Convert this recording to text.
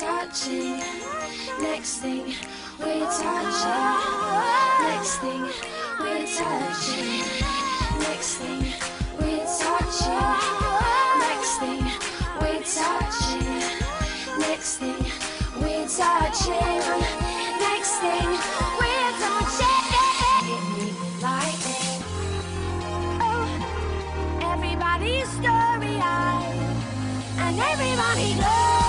touching. Next thing, we're touching. Next thing, we're touching. Next thing, we're touching. Next thing, we're touching. Next thing, we're touching. Next thing, we're touching. Hit me lightning. Oh, everybody's starry eyed and everybody knows.